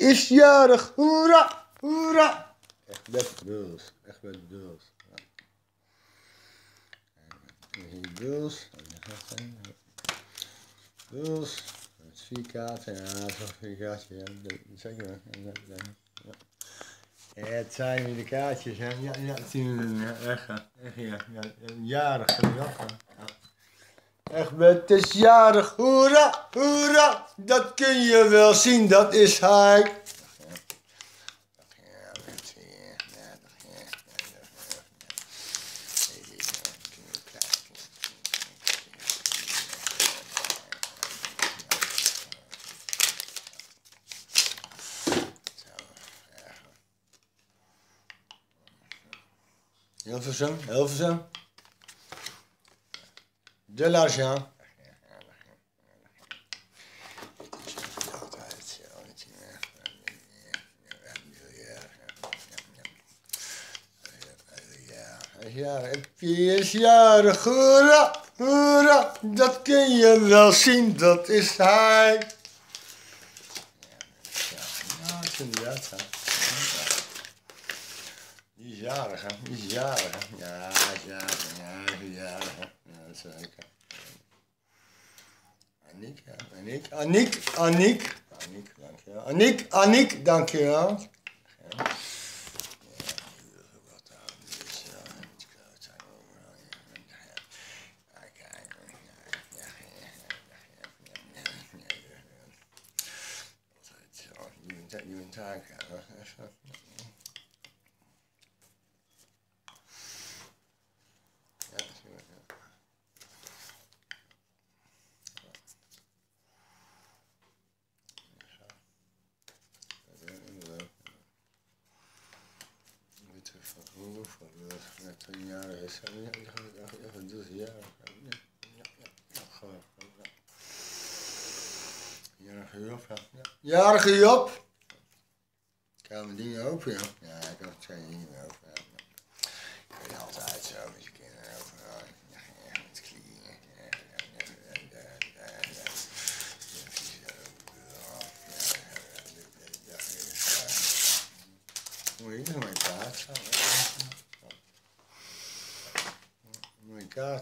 is jarig. Hoera, hoera. Echt met Bulls. Echt met Bulls. Ja. Hier Bulls. Bulls. Met vier kaarten. Ja, wel vier kaartjes. Ja, zeker. Ja, ja, ja. Ja, het zijn weer de kaartjes. Hè. Ja, ja, het zien we. Ja, echt. hè. Echt, ja. ja. Jarig. Ja. Met is jarig. Hoera, hoera. Dat kun je wel zien. Dat is hij. Hilversum, Hilversum. De l'argent. Ja, het is jarig, hoera, hoera, dat kun je wel zien, dat is hij. Ja, dat is inderdaad. Die is jarig, hè? Die is jarig? Ja, ja, hè? Ja, zeker. Aniek, ja, Aniek, Aniek, Aniek. Aniek, dankjewel. Aniek, Aniek, dankjewel ja. Ja, dat is goed, ja. Zo. Ja, inderdaad. Weet je van hoe een jaar is. Ja, ja, ja, ja, dus ja. Jarige Job, ja. Ik hou mijn dingen open, joh. Ja, ik heb twee dingen open. Ja. Ik ben altijd zo met je kinderen. Ja, met knieën. Ja, ja, ja, ja, ja, ja,